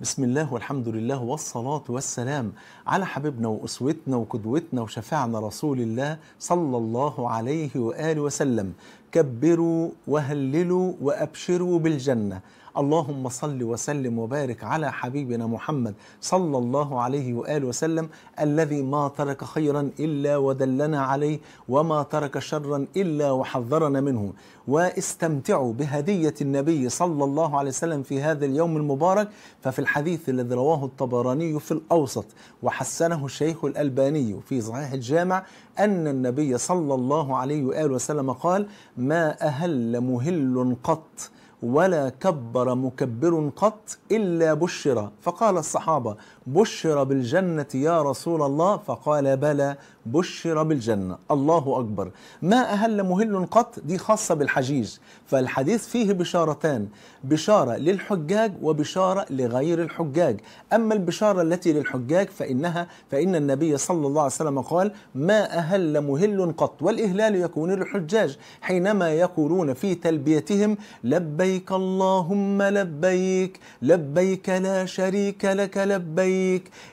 بسم الله والحمد لله والصلاة والسلام على حبيبنا وأسوتنا وقدوتنا وشفاعنا رسول الله صلى الله عليه وآله وسلم. كبروا وهللوا وأبشروا بالجنة. اللهم صل وسلم وبارك على حبيبنا محمد صلى الله عليه وآله وسلم الذي ما ترك خيرا إلا ودلنا عليه وما ترك شرا إلا وحذرنا منه. واستمتعوا بهدية النبي صلى الله عليه وسلم في هذا اليوم المبارك. ففي الحديث الذي رواه الطبراني في الأوسط وحسنه الشيخ الألباني في صحيح الجامع أن النبي صلى الله عليه وآله وسلم قال ما أهل مهل قط ولا كبر مكبر قط إلا بشر فقال الصحابة بشر بالجنة يا رسول الله؟ فقال بلى بشر بالجنة. الله أكبر. ما أهل مهل قط؟ دي خاصة بالحجيج. فالحديث فيه بشارتان. بشارة للحجاج وبشارة لغير الحجاج. أما البشارة التي للحجاج فإنها فإن النبي صلى الله عليه وسلم قال ما أهل مهل قط؟ والإهلال يكون للحجاج. حينما يقولون في تلبيتهم لبيك اللهم لبيك لبيك لا شريك لك لبيك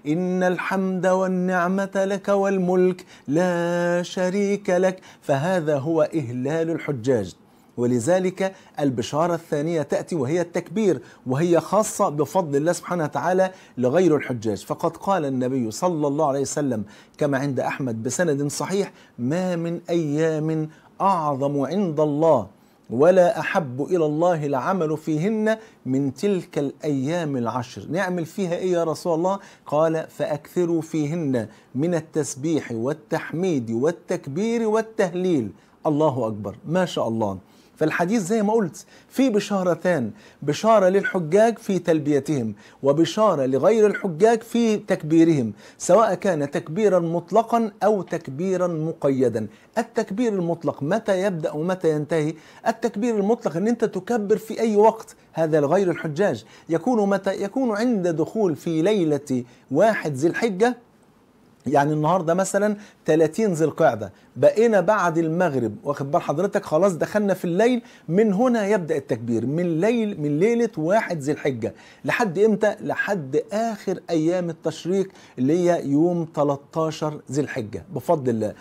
إن الحمد والنعمة لك والملك لا شريك لك. فهذا هو إهلال الحجاج. ولذلك البشارة الثانية تأتي وهي التكبير وهي خاصة بفضل الله سبحانه وتعالى لغير الحجاج. فقد قال النبي صلى الله عليه وسلم كما عند أحمد بسند صحيح ما من أيام أعظم عند الله ولا أحب إلى الله العمل فيهن من تلك الأيام العشر. نعمل فيها إيه يا رسول الله؟ قال فأكثروا فيهن من التسبيح والتحميد والتكبير والتهليل. الله أكبر. ما شاء الله. فالحديث زي ما قلت في بشارتان بشارة للحجاج في تلبيتهم وبشارة لغير الحجاج في تكبيرهم سواء كان تكبيرا مطلقا أو تكبيرا مقيدا. التكبير المطلق متى يبدأ ومتى ينتهي؟ التكبير المطلق أن أنت تكبر في أي وقت هذا لغير الحجاج. يكون متى؟ يكون عند دخول في ليلة واحد ذي الحجة يعني النهارده مثلا 30 ذي القعدة بقينا بعد المغرب واخد بال حضرتك؟ خلاص دخلنا في الليل من هنا يبدأ التكبير من ليل من ليلة واحد ذي الحجة. لحد إمتى؟ لحد آخر أيام التشريق اللي هي يوم 13 ذي الحجة. بفضل الله.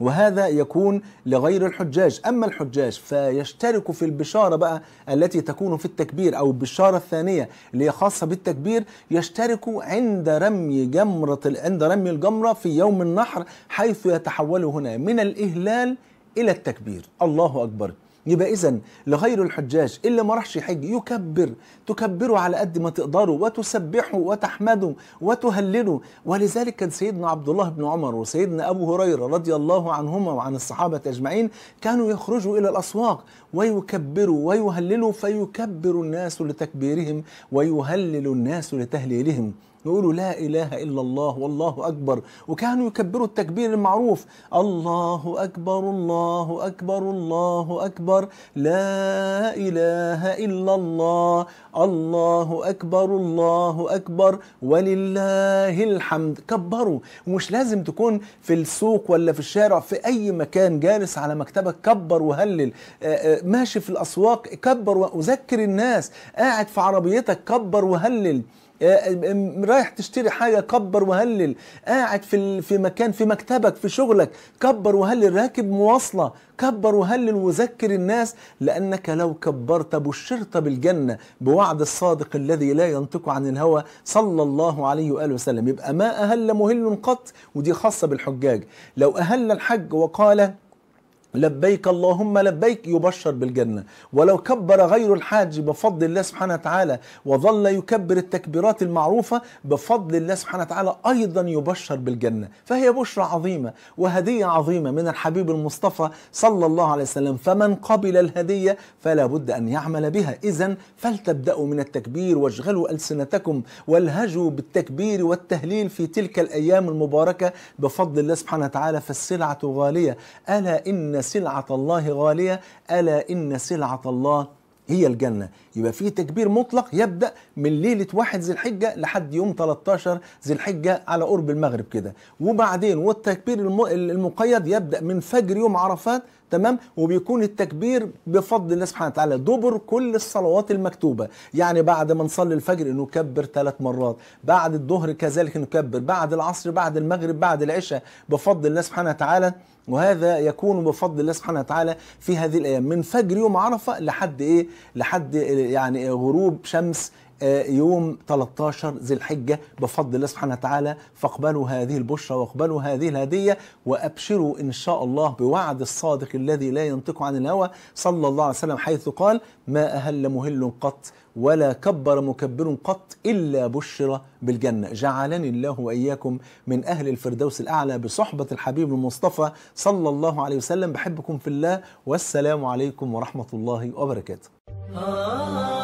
وهذا يكون لغير الحجاج. أما الحجاج فيشترك في البشارة بقى التي تكون في التكبير أو البشارة الثانية اللي هي خاصة بالتكبير يشترك عند رمي جمرة عند رمي الجمرة في يوم النحر حيث يتحول هنا من الإهلال إلى التكبير. الله أكبر. يبقى اذا لغير الحجاج اللي ما راحش يحج يكبر تكبروا على قد ما تقدروا وتسبحوا وتحمدوا وتهللوا ولذلك كان سيدنا عبد الله بن عمر وسيدنا أبو هريرة رضي الله عنهما وعن الصحابة أجمعين كانوا يخرجوا إلى الأسواق ويكبروا ويهللوا فيكبر الناس لتكبيرهم ويهلل الناس لتهليلهم. يقولوا لا إله إلا الله والله أكبر. وكانوا يكبروا التكبير المعروف الله أكبر الله أكبر الله أكبر لا إله إلا الله الله أكبر الله أكبر ولله الحمد. كبروا. ومش لازم تكون في السوق ولا في الشارع في أي مكان جالس على مكتبك كبر وهلل. ماشي في الأسواق كبر وذكر الناس. قاعد في عربيتك كبر وهلل. رايح تشتري حاجة كبر وهلل. قاعد في في مكان في مكتبك في شغلك. كبر وهلل راكب مواصلة. كبر وهلل وذكر الناس لأنك لو كبرت بشرت بالجنة بوعد الصادق الذي لا ينطق عن الهوى صلى الله عليه وآله وسلم. يبقى ما أهل مهل قط ودي خاصة بالحجاج. لو أهل الحج وقال لبيك اللهم لبيك يبشر بالجنة. ولو كبر غير الحاج بفضل الله سبحانه وتعالى وظل يكبر التكبيرات المعروفة بفضل الله سبحانه وتعالى أيضا يبشر بالجنة. فهي بشرى عظيمة وهدية عظيمة من الحبيب المصطفى صلى الله عليه وسلم. فمن قبل الهدية فلا بد أن يعمل بها. إذا فلتبدأوا من التكبير واشغلوا ألسنتكم والهجوا بالتكبير والتهليل في تلك الأيام المباركة. بفضل الله سبحانه وتعالى فالسلعة غالية. ألا إن سلعة الله غالية. ألا إن سلعة الله هي الجنة. يبقى في تكبير مطلق يبدأ من ليلة واحد ذي الحجة لحد يوم 13 ذي الحجة على قرب المغرب كده. وبعدين والتكبير الم- المقيد يبدأ من فجر يوم عرفات تمام؟ وبيكون التكبير بفضل الله سبحانه وتعالى. دبر كل الصلوات المكتوبة. يعني بعد ما نصلي الفجر نكبر ثلاث مرات. بعد الظهر كذلك نكبر. بعد العصر بعد المغرب بعد العشاء بفضل الله سبحانه وتعالى. وهذا يكون بفضل الله سبحانه وتعالى في هذه الأيام. من فجر يوم عرفة لحد إيه؟ لحد يعني غروب شمس يوم 13 ذي الحجة بفضل الله سبحانه وتعالى فاقبلوا هذه البشرى واقبلوا هذه الهدية وأبشروا إن شاء الله بوعد الصادق الذي لا ينطق عن الهوى صلى الله عليه وسلم حيث قال ما أهل مهل قط ولا كبر مكبر قط إلا بشر بالجنة. جعلني الله وإياكم من أهل الفردوس الأعلى بصحبة الحبيب المصطفى صلى الله عليه وسلم بحبكم في الله والسلام عليكم ورحمة الله وبركاته. ah